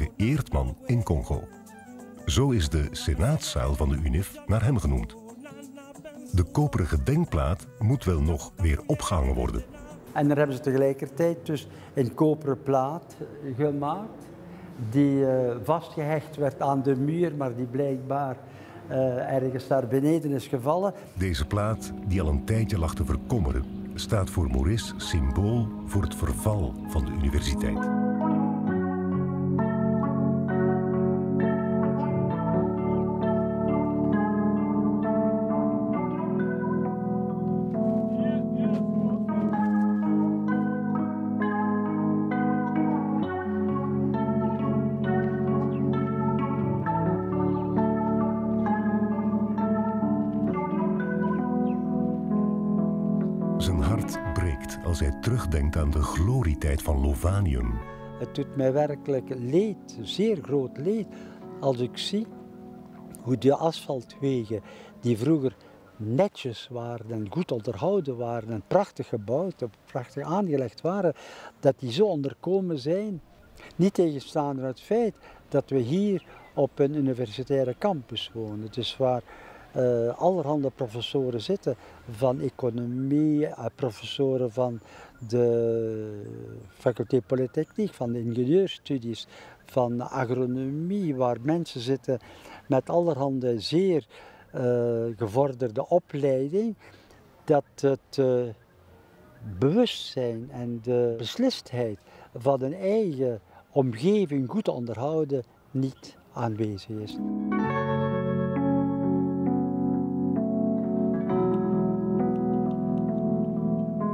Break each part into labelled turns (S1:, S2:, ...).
S1: geëerd man in Congo. Zo is de Senaatszaal van de UNIF naar hem genoemd. De koperen gedenkplaat moet wel nog weer opgehangen worden.
S2: En daar hebben ze tegelijkertijd dus een koperen plaat gemaakt die uh, vastgehecht werd aan de muur, maar die blijkbaar uh, ergens daar beneden is gevallen.
S1: Deze plaat, die al een tijdje lag te verkommeren, staat voor Maurice symbool voor het verval van de universiteit. Hij terugdenkt aan de glorietijd van Lovanium.
S2: Het doet mij werkelijk leed, zeer groot leed, als ik zie hoe die asfaltwegen, die vroeger netjes waren en goed onderhouden waren en prachtig gebouwd prachtig aangelegd waren, dat die zo onderkomen zijn. Niet tegenstaande het feit dat we hier op een universitaire campus wonen. Dus waar uh, allerhande professoren zitten, van economie, uh, professoren van de faculteit Polytechniek, van de ingenieurstudies, van agronomie, waar mensen zitten met allerhande zeer uh, gevorderde opleiding, dat het bewustzijn en de beslistheid van een eigen omgeving goed te onderhouden niet aanwezig is.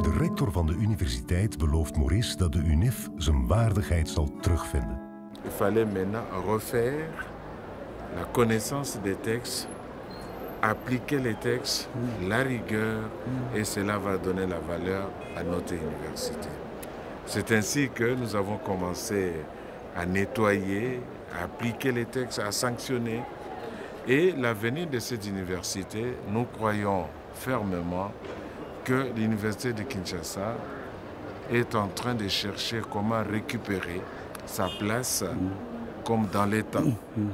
S1: Rector van de universiteit belooft Maurice dat de UNIF zijn waardigheid zal terugvinden.
S3: Il fallait maintenant refaire la connaissance des textes, appliquer les textes, la rigueur, et cela va donner la valeur à notre université. C'est ainsi que nous avons commencé à nettoyer, à appliquer les textes, à sanctionner. Et l'avenir de cette université, nous croyons fermement que l'université de Kinshasa est en train de chercher comment récupérer sa place comme dans l'État.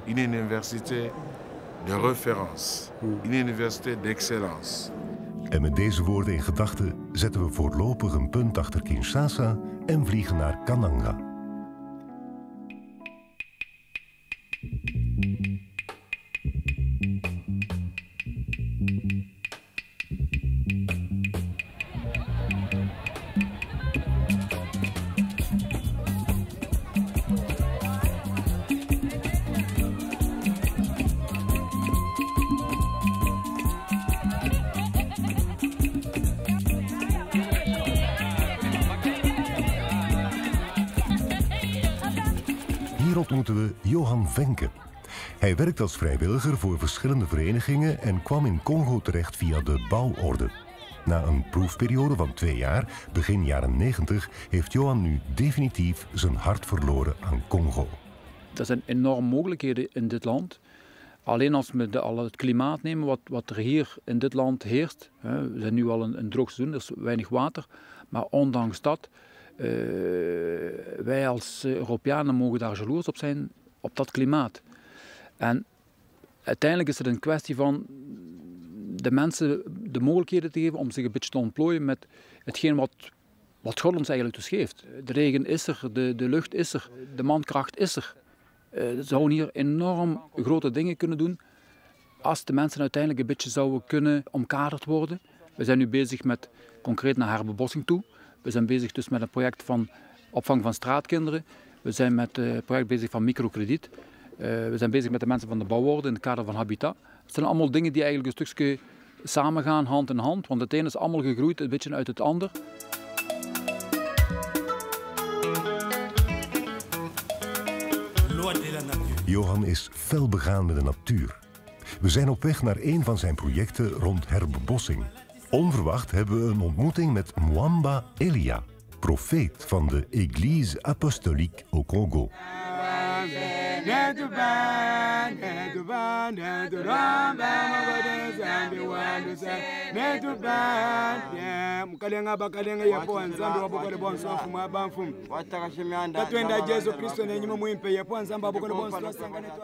S3: Une université de référence, une université d'excellence.
S1: En met deze woorden in gedachten zetten we voorlopig een punt achter Kinshasa en vliegen naar Kananga. Ontmoeten we Johan Venke. Hij werkt als vrijwilliger voor verschillende verenigingen en kwam in Congo terecht via de bouworde. Na een proefperiode van twee jaar, begin jaren 90, heeft Johan nu definitief zijn hart verloren aan Congo.
S4: Er zijn enorme mogelijkheden in dit land. Alleen als we de, het klimaat nemen wat, wat er hier in dit land heerst. Hè, we zijn nu al een, een droog seizoen, er is weinig water. Maar ondanks dat uh, wij als Europeanen mogen daar jaloers op zijn, op dat klimaat. En uiteindelijk is het een kwestie van de mensen de mogelijkheden te geven om zich een beetje te ontplooien met hetgeen wat, wat God ons eigenlijk dus geeft. De regen is er, de, de lucht is er, de mankracht is er. Uh, ze zouden hier enorm grote dingen kunnen doen als de mensen uiteindelijk een beetje zouden kunnen omkaderd worden. We zijn nu bezig met concreet naar herbebossing toe. We zijn bezig dus met een project van opvang van straatkinderen. We zijn met het project bezig van microkrediet. Uh, we zijn bezig met de mensen van de bouworde in het kader van Habitat. Het zijn allemaal dingen die eigenlijk een stukje samengaan, hand in hand. Want het ene is allemaal gegroeid een beetje uit het ander.
S1: Johan is fel begaan met de natuur. We zijn op weg naar een van zijn projecten rond herbebossing. Onverwacht hebben we een ontmoeting met Mwamba Elia, profeet van de Église apostolique au Congo.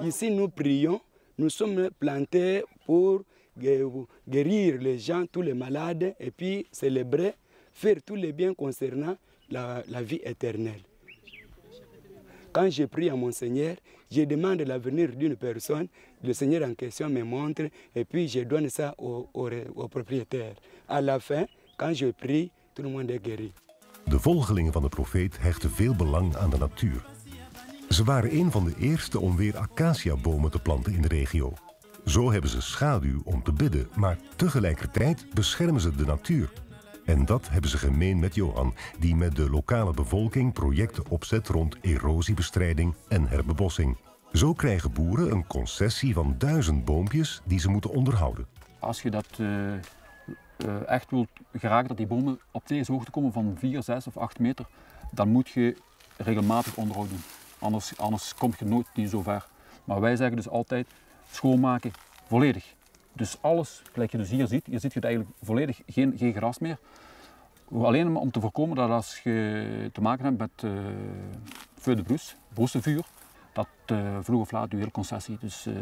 S5: Ici nous prions, nous sommes plantés pour guérir les gens, tous les malades, et puis célébrer, faire tous les biens concernant la, vie éternelle. Quand je prie à mon Seigneur, je demande l'avenir d'une personne, le Seigneur en question me montre, et puis je donne ça au, au, au propriétaire. À la fin, quand je prie, tout le monde est guéri.
S1: De volgelingen van de profeet hechten veel belang aan de natuur. Ze waren een van de eerste om weer acaciabomen te planten in de regio. Zo hebben ze schaduw om te bidden, maar tegelijkertijd beschermen ze de natuur. En dat hebben ze gemeen met Johan, die met de lokale bevolking projecten opzet rond erosiebestrijding en herbebossing. Zo krijgen boeren een concessie van duizend boompjes die ze moeten onderhouden.
S4: Als je dat eh, eh, echt wilt geraken, dat die bomen op deze hoogte komen van 4, 6 of 8 meter, dan moet je regelmatig onderhoud doen. Anders, anders kom je nooit niet zo ver. Maar wij zeggen dus altijd schoonmaken volledig. Dus alles, gelijk je dus hier ziet, hier ziet je eigenlijk volledig geen, geen gras meer. Alleen om te voorkomen dat als je te maken hebt met uh, feu de broesenvuur, dat uh, vroeg of laat je hele concessie dus uh,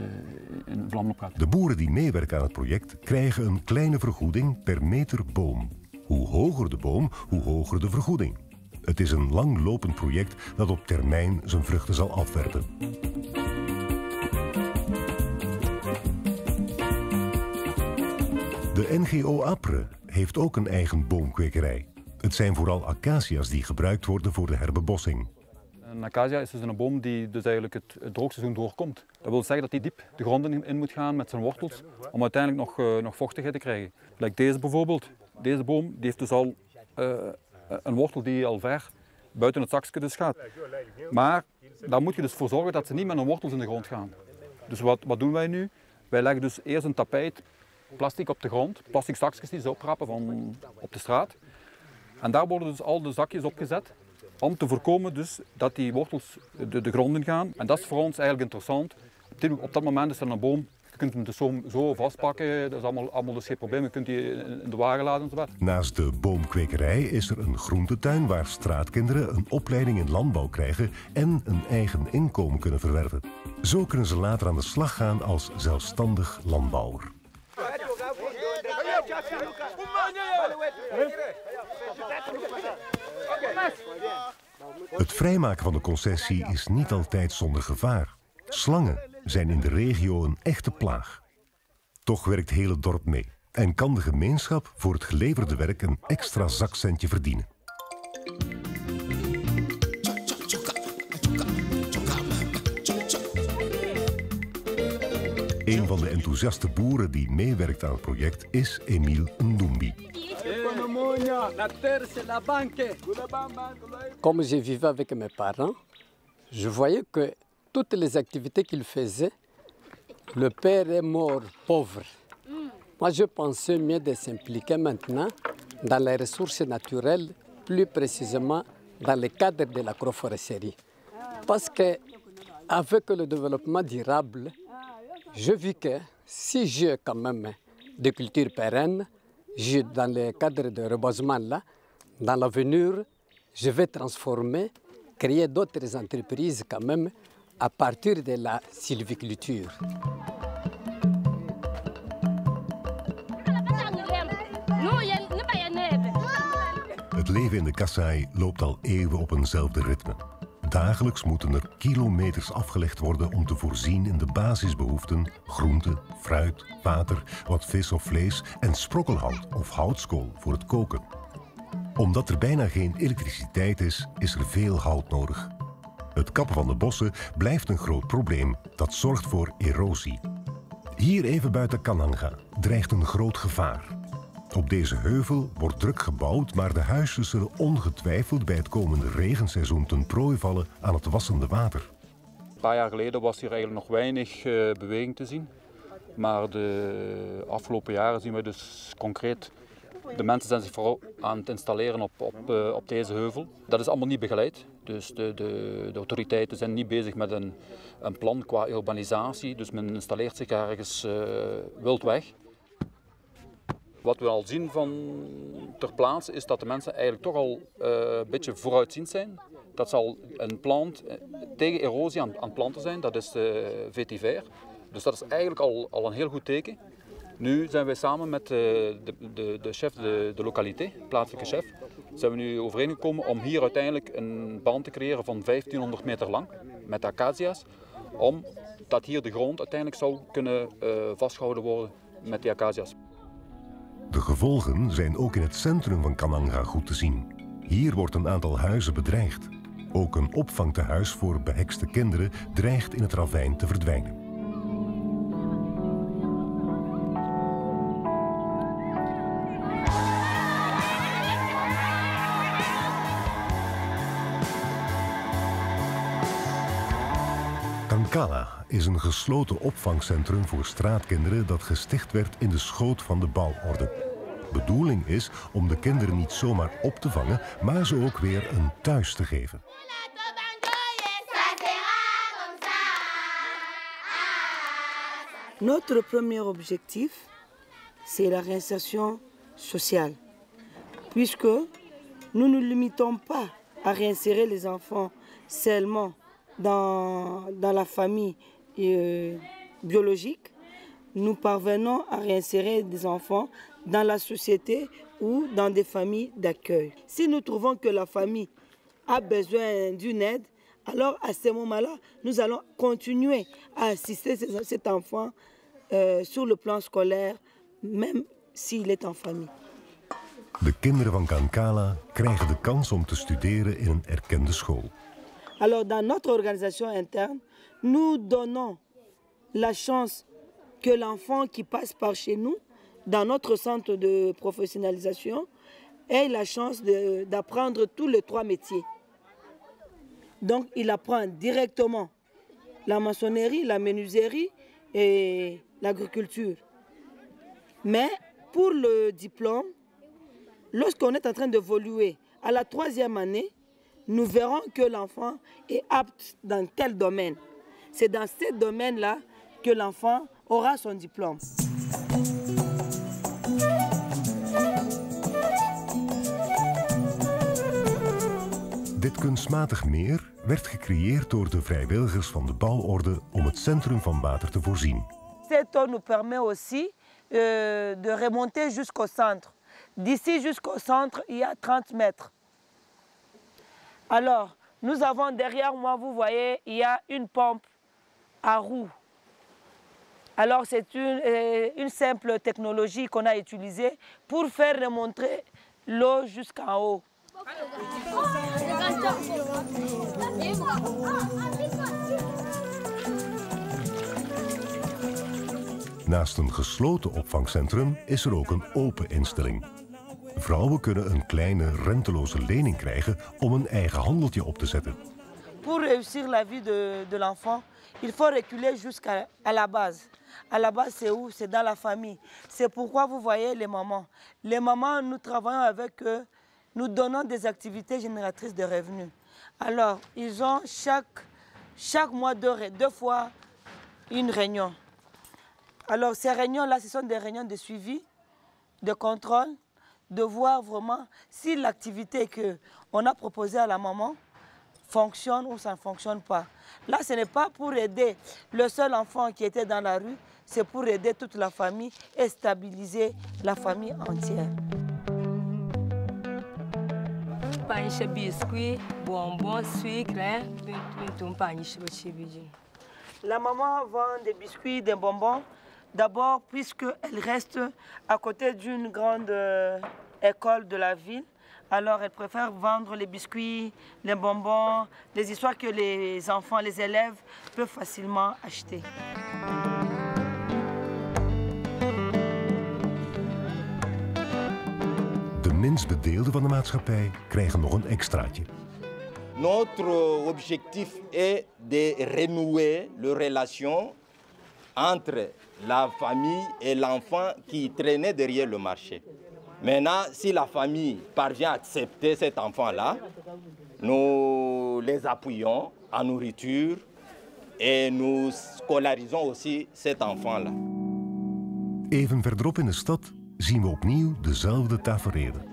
S4: in vlammen opgaat.
S1: De boeren die meewerken aan het project krijgen een kleine vergoeding per meter boom. Hoe hoger de boom, hoe hoger de vergoeding. Het is een langlopend project dat op termijn zijn vruchten zal afwerpen. De NGO APRE heeft ook een eigen boomkwekerij. Het zijn vooral acacia's die gebruikt worden voor de herbebossing.
S4: Een acacia is dus een boom die dus eigenlijk het, droogseizoen doorkomt. Dat wil zeggen dat hij diep de grond in, moet gaan met zijn wortels om uiteindelijk nog, uh, nog vochtigheid te krijgen. Like deze bijvoorbeeld. Deze boom die heeft dus al uh, een wortel die al ver buiten het zakje dus gaat. Maar daar moet je dus voor zorgen dat ze niet met hun wortels in de grond gaan. Dus wat, wat doen wij nu? Wij leggen dus eerst een tapijt plastic op de grond, plastic zakjes die ze oprapen van op de straat. En daar worden dus al de zakjes opgezet om te voorkomen dus dat die wortels de, de grond in gaan. En dat is voor ons eigenlijk interessant. Op dat moment is er een boom, je kunt hem dus zo, zo vastpakken, dat is allemaal, allemaal dus geen probleem. Je kunt die in de wagen laden.
S1: Naast de boomkwekerij is er een groentetuin waar straatkinderen een opleiding in landbouw krijgen en een eigen inkomen kunnen verwerven. Zo kunnen ze later aan de slag gaan als zelfstandig landbouwer. Het vrijmaken van de concessie is niet altijd zonder gevaar. Slangen zijn in de regio een echte plaag. Toch werkt het hele dorp mee en kan de gemeenschap voor het geleverde werk een extra zakcentje verdienen. Een van de enthousiaste boeren die meewerkt aan het project is Emile Ndumbi.
S6: Comme je vivais avec mes parents, je voyais que toutes les activités qu'il faisait, le père est mort pauvre. Moi, je pensais mieux de s'impliquer maintenant dans les ressources naturelles, plus précisément dans le cadre de l'agroforesterie. Parce que avec le développement durable, je vis que si j'ai quand même des cultures pérennes, je, dans le cadre de reboisement là, dans l'avenir, je vais transformer, créer d'autres entreprises quand même à partir de la sylviculture.
S1: Het leven in de kassaai loopt al eeuwen op eenzelfde ritme. Dagelijks moeten er kilometers afgelegd worden om te voorzien in de basisbehoeften groente, fruit, water, wat vis of vlees en sprokkelhout of houtskool voor het koken. Omdat er bijna geen elektriciteit is, is er veel hout nodig. Het kappen van de bossen blijft een groot probleem. Dat zorgt voor erosie. Hier even buiten Kananga dreigt een groot gevaar. Op deze heuvel wordt druk gebouwd, maar de huisjes zullen ongetwijfeld bij het komende regenseizoen ten prooi vallen aan het wassende water.
S4: Een paar jaar geleden was hier eigenlijk nog weinig uh, beweging te zien. Maar de afgelopen jaren zien we dus concreet. De mensen zijn zich vooral aan het installeren op, op, uh, op deze heuvel. Dat is allemaal niet begeleid. Dus de, de, de, autoriteiten zijn niet bezig met een, een, plan qua urbanisatie, dus men installeert zich ergens uh, wild weg. Wat we al zien van ter plaatse is dat de mensen eigenlijk toch al uh, een beetje vooruitziend zijn. Dat zal een plant eh, tegen erosie aan, planten zijn, dat is de vetiver. Dus dat is eigenlijk al, al een heel goed teken. Nu zijn wij samen met de, de, de chef de, de plaatselijke chef, zijn we nu overeengekomen om hier uiteindelijk een band te creëren van 1500 meter lang met acacia's. Omdat hier de grond uiteindelijk zou kunnen uh, vastgehouden worden met die acacia's.
S1: De gevolgen zijn ook in het centrum van Kananga goed te zien. Hier wordt een aantal huizen bedreigd. Ook een opvangtehuis voor behekste kinderen dreigt in het ravijn te verdwijnen. Kankala is een gesloten opvangcentrum voor straatkinderen dat gesticht werd in de schoot van de bouworde. Bedoeling is om de kinderen niet zomaar op te vangen, maar ze ook weer een thuis te geven.
S7: Notre premier objectif, c'est la réinsertion sociale, puisque nous ne limitons pas à réinsérer les enfants seulement dans, la famille euh, biologique, nous parvenons à réinsérer des enfants dans la société ou dans des familles d'accueil. Si nous trouvons que la famille a besoin d'une aide, alors à ce moment-là, nous allons continuer à assister cet enfant euh, sur le plan scolaire, même s'il est en famille.
S1: De kinderen van Kankala krijgen de kans om te studeren in een erkende school.
S7: Alors dans notre organisation interne, nous donnons la chance que l'enfant qui passe par chez nous, dans notre centre de professionnalisation, ait la chance d'apprendre tous les trois métiers. Donc il apprend directement la maçonnerie, la menuiserie et l'agriculture. Mais pour le diplôme, lorsqu'on est en train d'évoluer à la troisième année, nous verrons que l'enfant est apte dans tel domaine. C'est dans ce domaine-là que l'enfant aura son diplôme.
S1: Dit kunstmatig meer werd gecreëerd door de vrijwilligers van de bouworde om het centrum van water te voorzien.
S7: Cette eau nous permet aussi euh, de remonter jusqu'au centre. D'ici jusqu'au centre, il y a 30 mètres. Alors, nous avons derrière moi, vous voyez, il y a une pompe à roue. Alors, c'est une, euh, une, simple technologie qu'on a utilisée pour faire remonter l'eau jusqu'en haut.
S1: Naast een gesloten opvangcentrum is er ook een open instelling. Vrouwen kunnen een kleine renteloze lening krijgen om een eigen handeltje op te zetten.
S7: Pour réussir la vie de, l'enfant, il faut reculer jusqu'à la base. À la base, c'est où? C'est dans la famille. C'est pourquoi vous voyez les mamans. Les mamans, nous travaillons avec eux, nous donnons des activités génératrices de revenus. Alors, ils ont chaque, chaque mois deux fois une réunion. Alors, ces réunions-là, ce sont des réunions de suivi, de contrôle, de voir vraiment si l'activité qu'on a proposée à la maman fonctionne ou ça ne fonctionne pas. Là, ce n'est pas pour aider le seul enfant qui était dans la rue, c'est pour aider toute la famille et stabiliser la famille entière. biscuit, bonbons, sucre, La maman vend des biscuits, des bonbons D'abord, puisqu'elle reste à côté d'une grande euh, école de la ville, alors elle préfère vendre les biscuits, les bonbons, les histoires que les enfants, les élèves peuvent facilement acheter.
S1: De minst bedeelden van de maatschappij krijgen nog een extraatje.
S8: Notre objectif est de renouer les relations entre la famille et l'enfant qui traînait derrière le marché. Maintenant, si la famille parvient à accepter cet enfant-là, nous les appuyons en nourriture et nous scolarisons aussi cet enfant-là.
S1: Even verderop in de stad zien we opnieuw dezelfde tafereelen.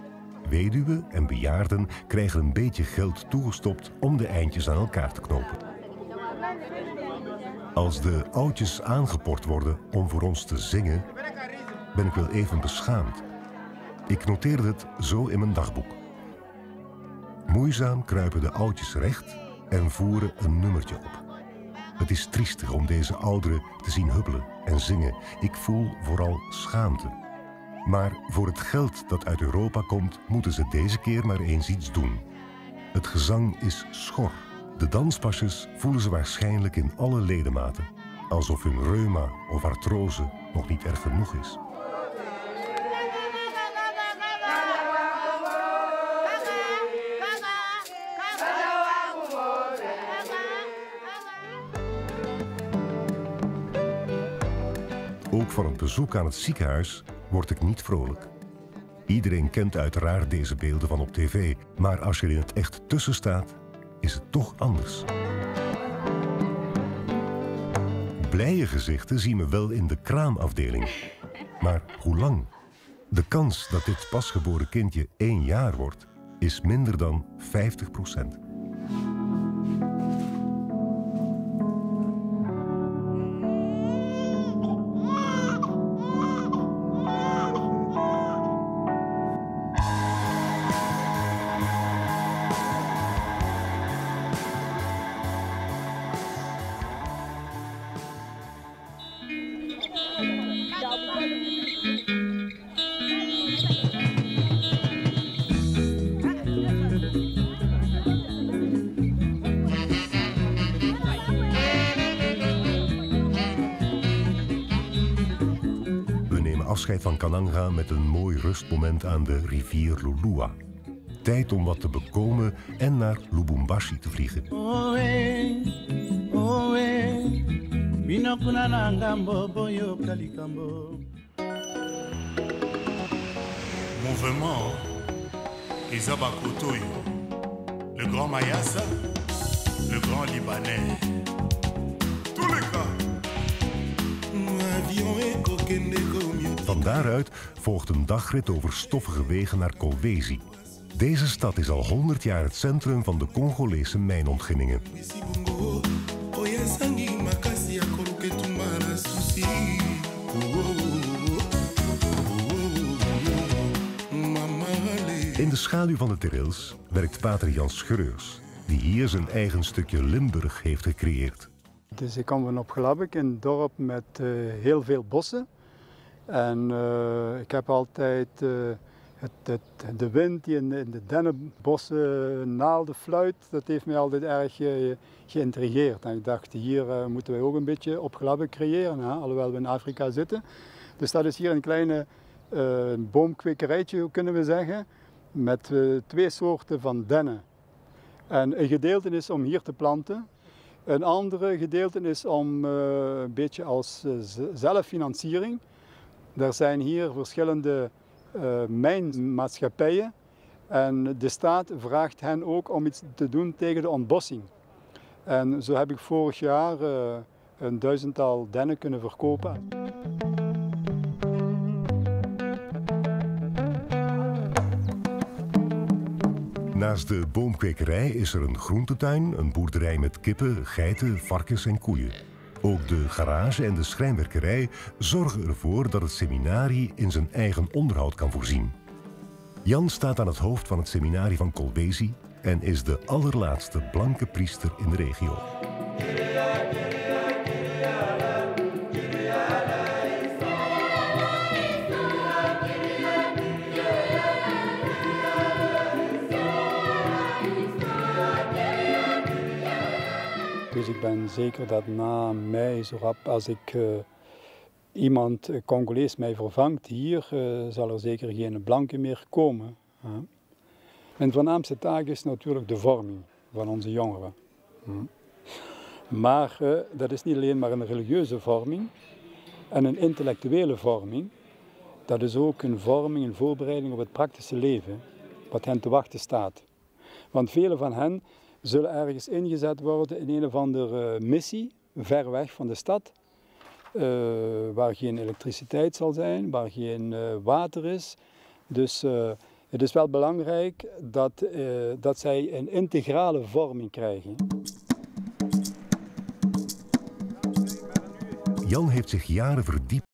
S1: Weduwen en bejaarden krijgen een beetje geld toegestopt om de eindjes aan elkaar te knopen. Als de oudjes aangeport worden om voor ons te zingen, ben ik wel even beschaamd. Ik noteerde het zo in mijn dagboek. Moeizaam kruipen de oudjes recht en voeren een nummertje op. Het is triestig om deze ouderen te zien huppelen en zingen. Ik voel vooral schaamte. Maar voor het geld dat uit Europa komt, moeten ze deze keer maar eens iets doen. Het gezang is schor. De danspasjes voelen ze waarschijnlijk in alle ledematen, alsof hun reuma of artrose nog niet erg genoeg is. Ook van het bezoek aan het ziekenhuis word ik niet vrolijk. Iedereen kent uiteraard deze beelden van op tv, maar als je er in het echt tussen staat, is het toch anders. Blije gezichten zien we wel in de kraamafdeling. Maar hoe lang? De kans dat dit pasgeboren kindje één jaar wordt, is minder dan 50 procent. Afscheid van Kananga met een mooi rustmoment aan de rivier Lulua. Tijd om wat te bekomen en naar Lubumbashi te vliegen.
S9: Mouvement eza bakoto oyo le grand mayasa le grand libanais tous les cas
S10: avion ekokende komio
S1: Van daaruit volgt een dagrit over stoffige wegen naar Kolwezi. Deze stad is al 100 jaar het centrum van de Congolese mijnontginningen. In de schaduw van de Terils werkt pater Jan Schreurs, die hier zijn eigen stukje Limburg heeft gecreëerd.
S11: Dus ik kom van op Glabbeek, een dorp met eh, heel veel bossen. En eh, ik heb altijd eh, het, het- de wind die in, de- dennenbossen naalde fluit, dat heeft mij altijd erg eh, geïntrigeerd. En ik dacht, hier eh, moeten wij ook een beetje op Glabbeek creëren, hè? alhoewel we in Afrika zitten. Dus dat is hier een kleine boomkwekerijtje, kunnen we zeggen, met twee soorten van dennen. En een gedeelte is om hier te planten. Een andere gedeelte is om een beetje als zelffinanciering. Er zijn hier verschillende eh, mijnmaatschappijen en de staat vraagt hen ook om iets te doen tegen de ontbossing. En zo heb ik vorig jaar eh, een duizendtal dennen kunnen verkopen.
S1: Naast de boomkwekerij is er een groentetuin, een boerderij met kippen, geiten, varkens en koeien. Ook de garage en de schrijnwerkerij zorgen ervoor dat het seminarie in zijn eigen onderhoud kan voorzien. Jan staat aan het hoofd van het seminarie van Kolbezi en is de allerlaatste blanke priester in de regio.
S11: Ben zeker dat na mij, zo rap als ik eh, iemand eh, Congolees mij vervangt hier, eh, zal er zeker geen blanke meer komen. hè. Mijn voornaamste taak is natuurlijk de vorming van onze jongeren. Maar dat is niet alleen maar een religieuze vorming en een intellectuele vorming. Dat is ook een vorming, een voorbereiding op het praktische leven, wat hen te wachten staat. Want velen van hen zullen ergens ingezet worden in een of andere missie, ver weg van de stad. Uh, waar geen elektriciteit zal zijn, waar geen uh, water is. Dus het is wel belangrijk dat, dat zij een integrale vorming krijgen.
S1: Jan heeft zich jaren verdiept